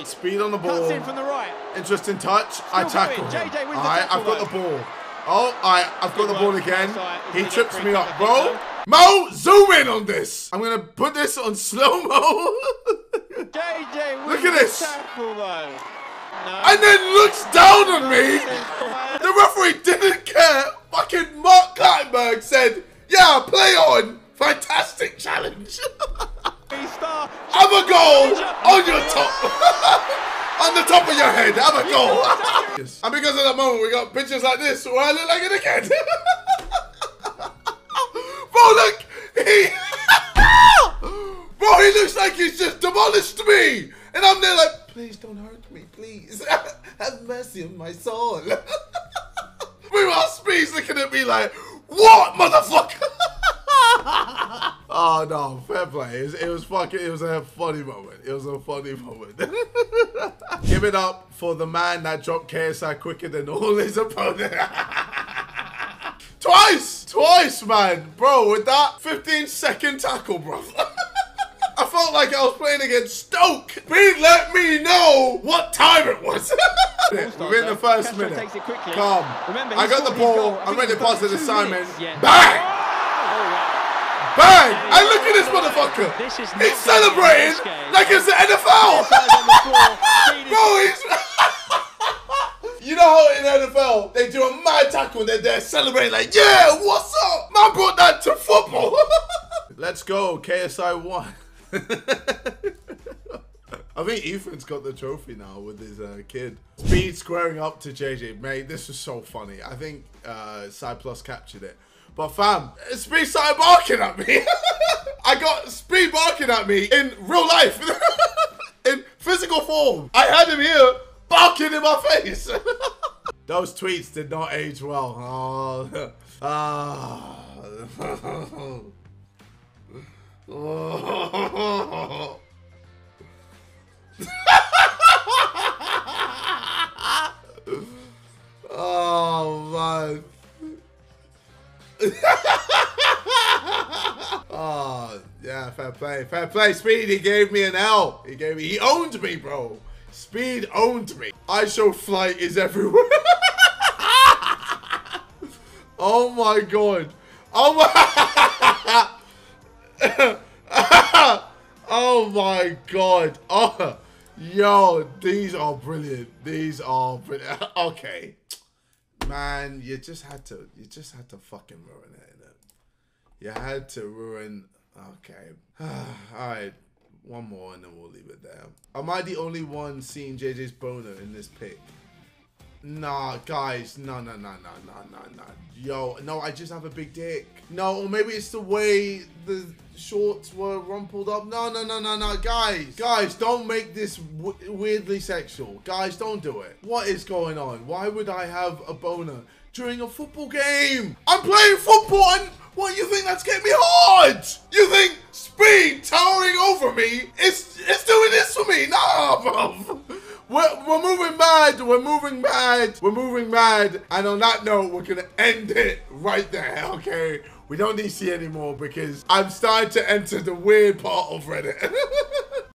got speed on the ball. Cuts in from the right. Interesting touch. I tackle. JJ wins right, I've got the ball. Oh, alright, I've got the ball again. He trips me up, bro. Mo, zoom in on this. I'm gonna put this on slow mo. JJ Look at this. tackle though. No. and then looks down on me. The referee didn't care. Fucking Mark Kleinberg said, Star. Have a goal on your top, on the top of your head. Have a goal." and because of that moment, we got pictures like this where I look like an kid. Bro, look, he, bro, he looks like he's just demolished me, and I'm there like, please don't hurt me, please, have mercy on my soul. Meanwhile, Speed's looking at me like, what, motherfucker? Oh no, fair play. It was, it was fucking. It was a funny moment. It was a funny moment. Give it up for the man that dropped KSI quicker than all his opponents. Twice! Twice, man. Bro, with that 15 second tackle, bro. I felt like I was playing against Stoke. Please let me know what time it was. We're in the first Castro minute. takes it quickly. Calm. Remember, I got the ball. I I'm ready to pass it to Simon. Yeah. Bang! Oh, wow. Bang! And look at this motherfucker. This is He's celebrating like it's the NFL. Offside on the floor. Speed is- Bro, he's. you know how in the NFL they do a mad tackle and they're there celebrating like, yeah, what's up? Man brought that to football. Let's go, KSI one. I think Ethan's got the trophy now with his uh, kid. Speed squaring up to JJ, mate. This was so funny. I think uh, Side Plus captured it. But fam, Speed started barking at me. I got Speed barking at me in real life, in physical form. I had him here barking in my face. Those tweets did not age well. Oh, ah. Oh man. oh yeah, fair play, fair play. Speed, he gave me an L. He gave me, he owned me, bro. Speed owned me. I show flight is everywhere. oh my god. Oh my. God. Oh my god. Oh, yo, these are brilliant. These are brilliant. Okay. Man, you just had to you just had to fucking ruin it. You had to ruin okay. Alright. One more and then we'll leave it there. Am I the only one seeing JJ's boner in this pic? Nah, guys, no, no, no, no, no, no, no. Yo, no, I just have a big dick. No, or maybe it's the way the shorts were rumpled up. No, no, no, no, no, guys, guys, don't make this weirdly sexual. Guys, don't do it. What is going on? Why would I have a boner during a football game? I'm playing football and what, you think that's getting me hard? You think speed towering over me is, is doing this for me? Nah, bro. We're, we're moving We're moving mad. We're moving mad. And on that note, we're going to end it right there, okay? We don't need to see anymore because I'm starting to enter the weird part of Reddit.